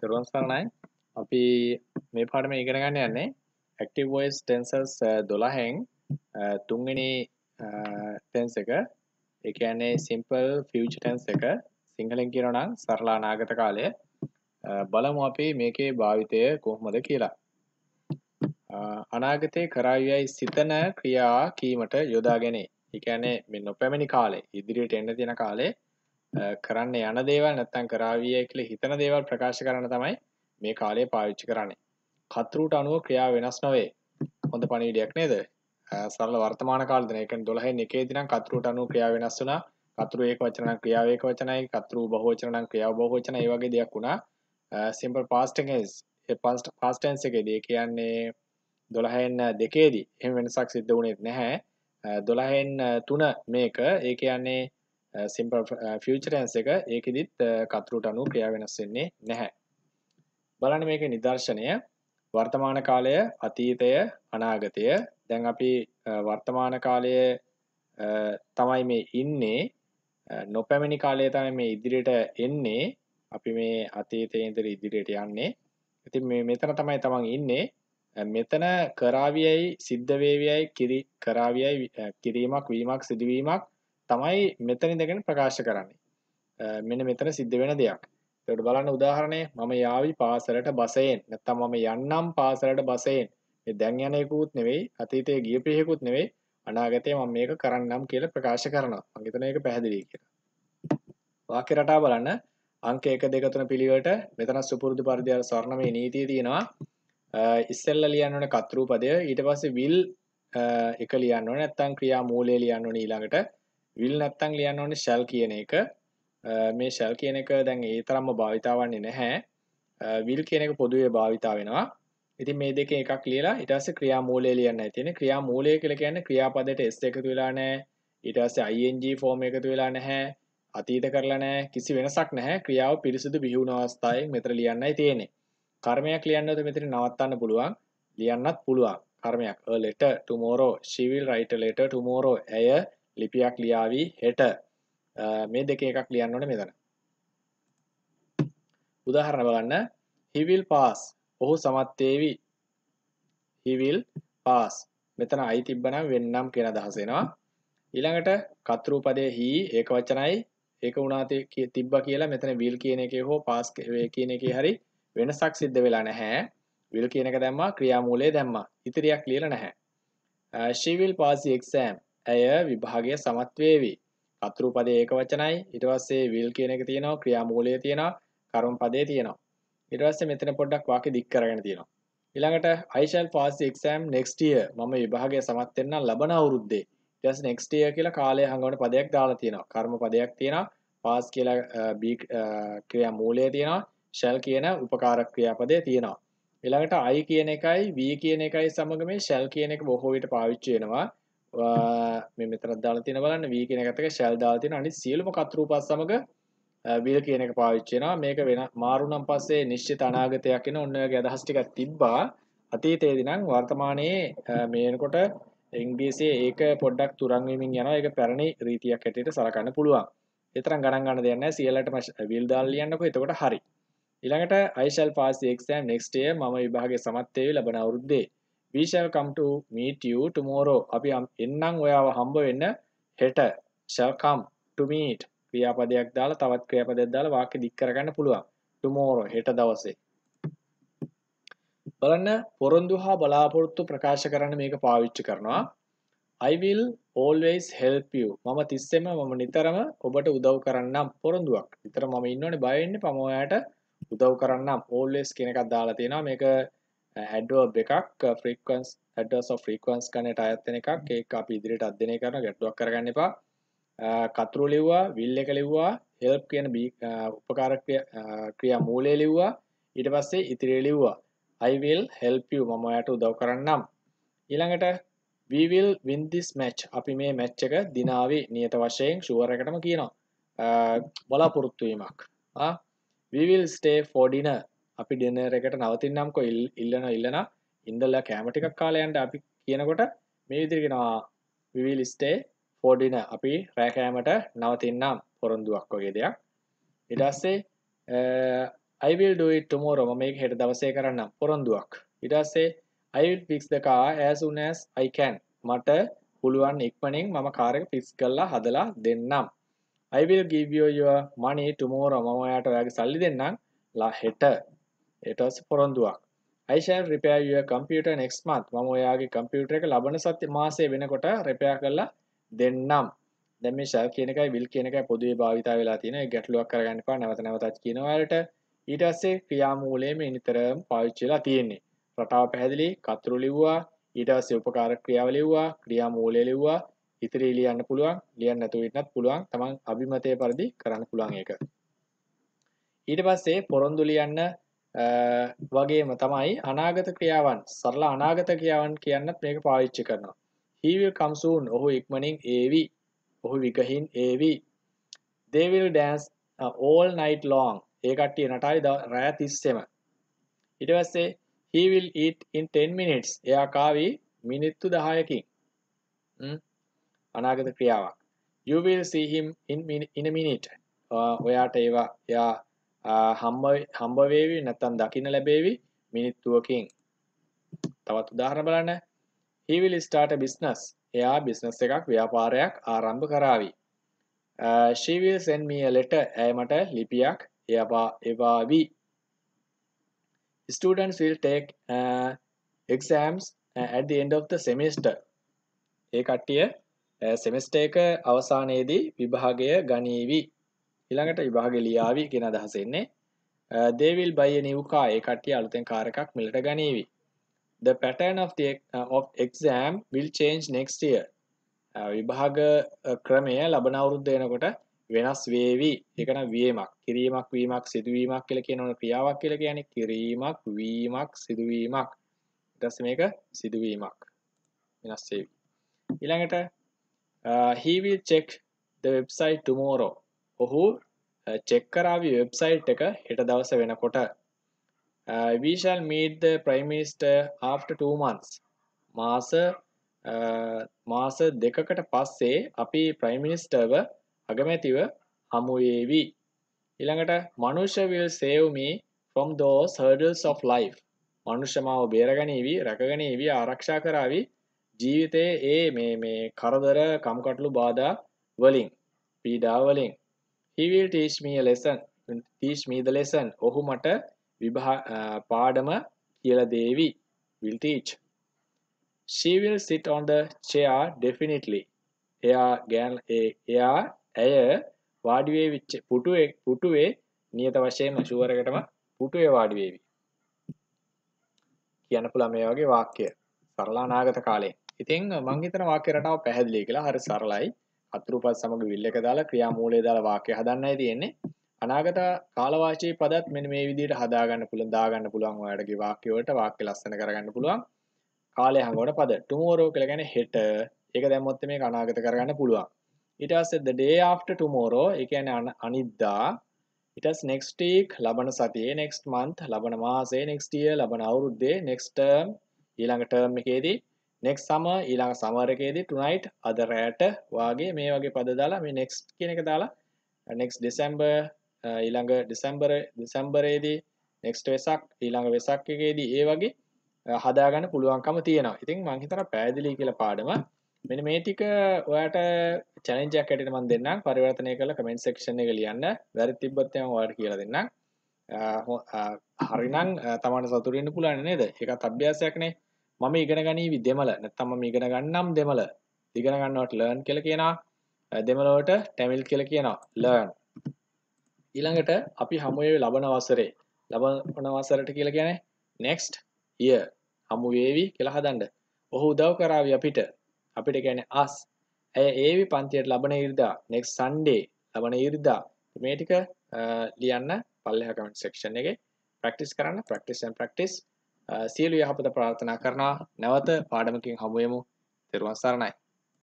තෙරුවන් සරණයි. අපි මේ පාඩම ඉගෙන ගන්න යන්නේ active voice tenses 12න් තුන්වෙනි tense එක. ඒ කියන්නේ simple future tense එක. සිංහලෙන් කියනවා නම් සරල අනාගත කාලය. බලමු අපි මේකේ භාවිතය කොහොමද කියලා. අනාගතේ කරාවියයි සිතන ක්‍රියා කීමට යොදාගැනේ. ඒ කියන්නේ මේ නොපැමිණි කාලේ ඉදිරියට එන්න තියෙන කාලේ කරන්න යන දේවල් නැත්තම් කරාවිය කියලා හිතන දේවල් ප්‍රකාශ කරන්න තමයි මේ කාලය පාවිච්චි කරන්නේ. කතරුට අනුව ක්‍රියා වෙනස් නොවේ. හොඳ පණිවිඩයක් නේද? සරල වර්තමාන කාලේ දෙන. ඒ කියන්නේ 12න් එකේදී නම් කතරුට අනුව ක්‍රියා වෙනස් වුණා. කතරු ඒක වචන නම් ක්‍රියාව ඒක වචනයි. කතරු බහුවචන නම් ක්‍රියාව බහුවචනයි. ඒ වගේ දෙයක් වුණා. simple past tense ඒ past past tense එකේදී ඒ කියන්නේ 12න් දෙකේදී එහෙම වෙනසක් සිද්ධ වුණේ නැහැ. 12න් 3 මේක ඒ කියන්නේ සිම්පල් ෆියුචර් ටෙන්ස් එක ඒකෙදිත් කතරුට අනුව ක්‍රියා වෙනස් වෙන්නේ නැහැ. බලන්න මේකේ නිදර්ශනය වර්තමාන කාලය අතීතය අනාගතය දැන් අපි වර්තමාන කාලය තමයි මේ ඉන්නේ නොපැමිණි කාලය තමයි මේ ඉදිරියට එන්නේ අපි මේ අතීතයේ ඉඳලා ඉදිරියට යන්නේ. ඉතින් මේ මෙතන තමයි තමන් ඉන්නේ. මෙතන කරාවියයි සිද්ධ වේවියයි කිරි කරාවියයි කිරීමක් වීමක් සිදුවීමක් තමයි මෙතන ඉඳගෙන ප්‍රකාශ කරන්නේ. මෙන්න මෙතන සිද්ධ වෙන දෙයක්. ඒකට බලන්න උදාහරණය මම යාවි පාසලට බසයෙන් නැත්තම් මම යන්නම් පාසලට බසයෙන්. මේ දැන් යන එකකුත් නෙවෙයි අතීතයේ ගියපු එකකුත් නෙවෙයි අනාගතයේ මම මේක කරන්නම් කියලා ප්‍රකාශ කරනවා. මම හිතන එක පැහැදිලි කියලා. වාක්‍ය රටාව බලන්න අංක 1 2 3 පිළිවෙලට මෙතන සුපුරුදු පරිදි අර ස්වර්ණමය නීතිය තියෙනවා. ඉස්සෙල්ලා ලියන්න ඕනේ කතරු පදය ඊට පස්සේ will එක ලියන්න ඕනේ නැත්නම් ක්‍රියා මූලය ලියන්න ඕනේ ඊළඟට will නැත්තම් ලියන්න ඕනේ shall කියන එක. මේ shall කියන එක දැන් ඒ තරම්ම භාවිතා වන්නේ නැහැ. will කියන එක පොදුවේ භාවිතා වෙනවා. ඉතින් මේ දෙකෙන් එකක් ලියලා ඊට පස්සේ ක්‍රියා මූලය ලියන්නයි තියෙන්නේ. ක්‍රියා මූලය කියලා කියන්නේ ක්‍රියාපදයට s එකතු වෙලා නැහැ. ඊට පස්සේ ing ෆෝම් එකතු වෙලා නැහැ. අතීත කරලා නැහැ. කිසි වෙනසක් නැහැ. ක්‍රියාව පිරිසුදු බිහි අවස්ථාවේ මෙතන ලියන්නයි තියෙන්නේ. කර්මයක් ලියන්නද මෙතන නවත්තන්න පුළුවන්. ලියන්නත් පුළුවන්. කර්මයක් a letter tomorrow she will write a letter tomorrow ඇය ලිපියක් ලියාවි හෙට. මේ දෙක එකක් ලියන්න ඕනේ මෙතන. උදාහරණ බලන්න. He will pass. ඔහු සමත් වේවි. He will pass. මෙතන i තිබ්බනම් වෙන්නම් කියන අදහස එනවා. ඊළඟට කතරු පදයේ he ඒක වචනයි. ඒක වුණා තිබ්බා කියලා මෙතන will කියන එකේ හෝ pass කියන එකේ හරි වෙනසක් සිද්ධ වෙලා නැහැ. will කියන එක දැම්මා ක්‍රියාමූලය දැම්මා. ඉතිරියක් ලියලා නැහැ. she will pass the exam. ඇය විභාගය සමත් වේවි. කතරු පදේ ඒක වචනයි. ඊට පස්සේ will කියන එක තියෙනවා, ක්‍රියාමූලය තියෙනවා, කර්ම පදේ තියෙනවා. ඊට පස්සේ මෙතන පොඩ්ඩක් වාක්‍ය දික් කරගෙන තියෙනවා. ඊළඟට I shall pass the exam next year. මම විභාගය සමත් වෙන්න ලබන අවුරුද්දේ. ඊට පස්සේ next year කියලා කාලය හංගවන පදයක් දාලා තියෙනවා. කර්ම පදයක් තියෙනවා. pass කියලා b ක්‍රියාමූලය තියෙනවා. shall කියන උපකාරක ක්‍රියාපදය තියෙනවා. ඊළඟට I කියන එකයි V කියන එකයි සමග මේ shall කියන එක බොහෝ විට පාවිච්චි වෙනවා. මේ මෙතනත් දාලා තියෙන බලන්න. V කියන එකත් එක්ක shall දාලා තියෙන අනිත් සියලුම කතරුපත් සමග will කියන එක පාවිච්චි වෙනවා. මේක වෙන මාරු නම් පස්සේ නිශ්චිත අනාගතයක් වෙන ඔන්න ඔයගේ අදහස් ටිකක් තිබ්බා. අතීතයේදී නම් වර්තමානයේ මේ වෙනකොට ඉංග්‍රීසියේ ඒක පොඩ්ඩක් තුරන් වෙමින් යනවා. ඒක පැරණි රීතියක් හැටියට සලකන්න පුළුවන්. ඒ තරම් ගණන් ගන්න දෙයක් නැහැ. සියල්ලටම will දාලා ලියන්නකෝ. එතකොට හරි. ඊළඟට I shall pass the exam next year. මම විභාගයේ සමත් වෙවි. ලබන අවුරුද්දේ. We shall come to meet you tomorrow. අපි එන්නම් ඔයාව හම්බ වෙන්න හෙට shall come to meet. ක්‍රියාපදයක් දාලා තවත් ක්‍රියාපදයක් දාලා වාක්‍ය දික් කරගන්න පුළුවන්. tomorrow හෙට දවසේ. බලන්න පොරොන්දු හා බලාපොරොත්තු ප්‍රකාශ කරන්න මේක පාවිච්චි කරනවා. I will always help you. මම තිස්සෙම මම නිතරම ඔබට උදව් කරන්නම්. පොරොන්දුවක්. නිතර මම ඉන්නෝනේ බය වෙන්නේ මම ඔයාට උදව් කරන්නම්. always කියන එකක් දාලා තියෙනවා. මේක ඇඩ්වර්බ් එකක් ෆ්‍රීකවන්ස් ඇඩ්වර්ස් ඔෆ් ෆ්‍රීකවන්ස් කනට අයත් වෙන එකක්. ඒක අපි ඉදිරියට අධ්‍යයනය කරන ගැටලුවක් කරගන්න එපා. Uh, කතුරු ලිව්වා විල් එක ලිව්වා හෙල්ප් කියන uh, උපකාර uh, ක්‍රියා මූලය ලිව්වා. ඊට පස්සේ ඉතිරිය ලිව්වා. I will help you. මම ඔයාට උදව් කරන්නම්. ඊළඟට we will win this match. අපි මේ මැච් එක දිනාවි නියත වශයෙන් ෂුවර් එකටම කියනවා. බලාපොරොත්තු වීමක්. We will stay for dinner. අපි ඩිනර් එකට නවතින්නම්කො ඉල්ලන ඉල්ලන. ඉඳලා කෑම ටිකක් කාලා යන්න අපි කියනකොට මේ විදිහට කියනවා we will stay for dinner. අපි රෑ කෑමට නවතින්නම් පොරොන්දුවක් වගේ දෙයක්. ඊට පස්සේ I will do it tomorrow. මම මේක හෙට දවසේ කරන්නම්. පොරොන්දුවක්. ඊට පස්සේ I will fix the car as soon as I can. මට පුළුවන් ඉක්මනින් මම කාර් එක ෆික්ස් කරලා හදලා දෙන්නම්. I will give you your money tomorrow. මම ඔයාට ඔයාගේ සල්ලි දෙන්නම්. ලා හෙට. ඊට පස්සේ පොරොන්දුවක්. I shall repair your computer next month. මම ඔයාගේ කම්පියුටර් එක ලබන සති මාසයේ වෙනකොට රිපෙයාර් කරලා දෙන්නම්. දැන් මේ shall කියන එකයි will කියන එකයි පොදුවේ භාවිතා වෙලා තියෙන ඒ ගැටලුවක් කරගන්න එපා. නැවත නැවතත් කියන ඔයාලට. ඊට පස්සේ ක්‍රියාමූලයේ මේ නිතරම පාවිච්චි වෙලා තියෙන්නේ. රටාව පැහැදිලි කතුරු ලිව්වා. ඊට පස්සේ උපකාරක ක්‍රියාව ලිව්වා. ක්‍රියාමූලය ලිව්වා. ඉතිරි ලියන්න පුළුවන්. ලියන්න නැතුව ඉන්නත් පුළුවන්. තමන් අභිමතය පරිදි කරන්න පුළුවන් ඒක. ඊට පස්සේ පොරොන්දු ලියන්න වගේම තමයි අනාගත ක්‍රියාවන් සරල අනාගත ක්‍රියාවන් කියන්නත් මේක පාවිච්චි කරනවා. He will come soon. ඔහු ඉක්මනින් ඒවි. ඔහු විගහින් ඒවි. They will dance uh, all night long. ඒ කට්ටිය නටයි රෑ 30ෙම ඊට පස්සේ he will eat in 10 minutes. එයා කාවි මිනිත්තු 10කින් අනාගත ක්‍රියාවක්. You will see him in in a minute. Uh, ඔයාට ඒවා එයා හම්බ හම්බ වේවි නැත්නම් දකින්න ලැබේවි මිනිත්තුවකින්. තවත් උදාහරණ බලන්න. He will start a business. එයා බිස්නස් එකක් ව්‍යාපාරයක් ආරම්භ කරાવી. uh, she will send me a letter. ඇය මට ලිපියක් එවා එවාවි. Students will take uh, exams uh, at the end of the semester. ඒ කට්ටිය සෙමස්ටර් එක අවසානයේදී විභාගය ගනීවි. ඊළඟට විභාගය ලියාවි කියන අදහස එන්නේ. they will buy a new car. ඒ කට්ටිය අලුතෙන් කාර් එකක් මිලට ගනීවි. The pattern of the uh, of exam will change next year. විභාග ක්‍රමය ලබන අවුරුද්ද වෙනකොට වෙනස් වේවි. ඒක නම් වීමක් කිරීමක් වීමක් සිදුවීමක් කියලා කියනවනේ ක්‍රියාවක් කියලා කියන්නේ කිරීමක් වීමක් සිදුවීමක්. ඊට පස්සේ මේක සිදුවීමක්. වෙනස් වේවි. ඊළඟට uh, he will check the website tomorrow. ඔහු චෙක් කරાવી වෙබ්සයිට් එක හෙට දවස වෙනකොට. uh, we shall meet the prime minister after two months. මාස uh, මාස දෙකකට පස්සේ අපි ප්‍රයිම් මිනිස්ටර්ව අගමැතිව හමුවේවි ඊළඟට මනුෂ්‍ය will save me from those hurdles of life. මනුෂ්‍ය මාව බේරගනීවි රැකගනීවි ආරක්ෂා කරાવી ජීවිතයේ ඒ මේ මේ කරදර කම්කටොළු බාධා වලින් පීඩා වලින්. He will teach me a lesson. Teach me the lesson. ඔහු මට විභා පාඩම කියලා දේවි. Will teach. She will sit on the chair definitely. එයා ගෑන් එයා ඇය වාඩි වේවි පුටුවේ පුටුවේ නියත වශයෙන්ම ෂුවර් එකටම පුටුවේ වාඩි වේවි කියන්න පුළුවන් මේ වගේ වාක්‍ය. සරල අනාගත කාලේ. ඉතින් මං හිතන වාක්‍ය රටාව පැහැදිලි කියලා. හරි සරලයි. අතුරුපත් සමග විල් එක දාලා ක්‍රියාමූලය දාලා වාක්‍ය හදන්නයි තියෙන්නේ. අනාගත කාලවාචී පදත් මෙන්න මේ විදිහට හදාගන්න පුළුවන් දාගන්න පුළුවන් ඔයාලගේ වාක්‍ය වලට වාක්‍ය ලස්සන කරගන්න පුළුවන්. කාලය හංගවන පද. tomorrow කියලා කියන්නේ හෙට. ඒක දැම්මොත් මේක අනාගත කරගන්න පුළුවන්. ඊට පස්සේ the day after tomorrow ඒ කියන්නේ අනිද්දා. ඊට පස්සේ next week ලබන සතියේ next month ලබන මාසයේ next year ලබන අවුරුද්දේ next term ඊළඟ term එකේදී next summer ඊළඟ summer එකේදී tonight අද රැට වාගේ මේ වගේ පද දාලා මේ next කියන එක දාලා next december ඊළඟ december decemberේදී next වෙසක් ඊළඟ වෙසක් එකේදී ඒ වගේ හදාගන්න පුළුවන්කම තියෙනවා. ඉතින් මම හිතනවා පැහැදිලි කියලා පාඩම මෙන්න මේ ටික ඔයාට චැලෙන්ජ් එකක් ඇටියට මම දෙන්නම් පරිවර්තනය කරලා කමෙන්ට් සෙක්ෂන් එක ලියන්න. වැරදි තිබ්බත් මම ඔයාලට කියලා දෙන්නම්. හරිනම් තමන්ට සතුටු වෙන්න පුළුවන් නේද? ඒකත් අභ්‍යාසයක්නේ. මම ඉගෙන ගනීවි දෙමළ. නැත්නම් මම ඉගෙන ගන්නම් දෙමළ. ඉගෙන ගන්නවට learn කියලා කියනවා. දෙමළ වලට tamil කියලා කියනවා. learn. ඊළඟට අපි හමු වෙවි ලබන වසරේ. ලබන වසරට කියලා කියන්නේ next year. හමු වේවි කියලා හදන්න. ඔහු උදව් කරાવી අපිට. අපිට කියන්නේ us. ඇය ඒවි පන්තියට ලබන ඉරිදා next sunday ලබන ඉරිදා මේ ටික ලියන්න පල්ලෙහා කමෙන්ට් සෙක්ෂන් එකේ ප්‍රැක්ටිස් කරන්න ප්‍රැක්ටිස් and ප්‍රැක්ටිස් සියලු යහපත ප්‍රාර්ථනා කරනවා නැවත පාඩමකින් හමු වෙමු. ත්වන් සරණයි.